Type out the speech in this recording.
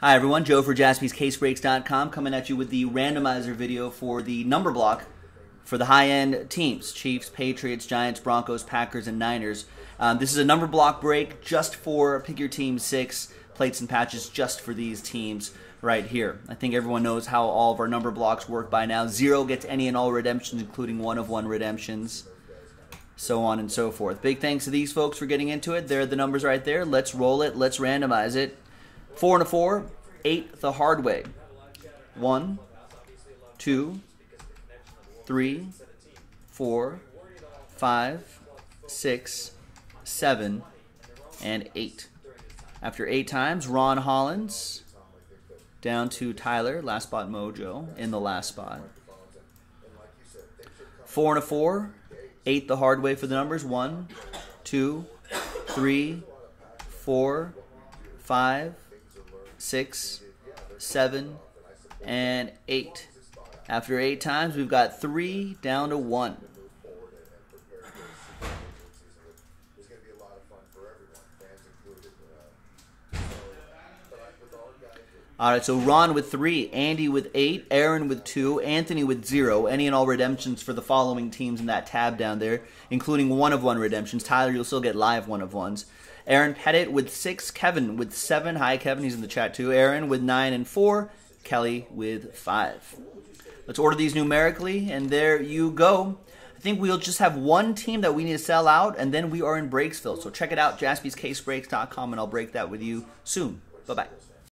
Hi everyone, Joe for jaspyscasebreaks.com coming at you with the randomizer video for the number block for the high-end teams, Chiefs, Patriots, Giants, Broncos, Packers, and Niners. Um, this is a number block break just for Pick Your Team 6, plates and patches just for these teams right here. I think everyone knows how all of our number blocks work by now. Zero gets any and all redemptions, including one of one redemptions, so on and so forth. Big thanks to these folks for getting into it. There are the numbers right there. Let's roll it. Let's randomize it. Four and a four, eight the hard way. One, two, three, four, five, six, seven, and eight. After eight times, Ron Hollins down to Tyler, last spot Mojo in the last spot. Four and a four, eight the hard way for the numbers. One, two, three, four, five, six, seven, and eight. After eight times, we've got three down to one. All right, so Ron with three, Andy with eight, Aaron with two, Anthony with zero. Any and all redemptions for the following teams in that tab down there, including one of one redemptions. Tyler, you'll still get live one of ones. Aaron Pettit with six, Kevin with seven. Hi, Kevin, he's in the chat too. Aaron with nine and four, Kelly with five. Let's order these numerically, and there you go. I think we'll just have one team that we need to sell out, and then we are in Breaksville. So check it out, jaspyscasebreaks.com, and I'll break that with you soon. Bye bye.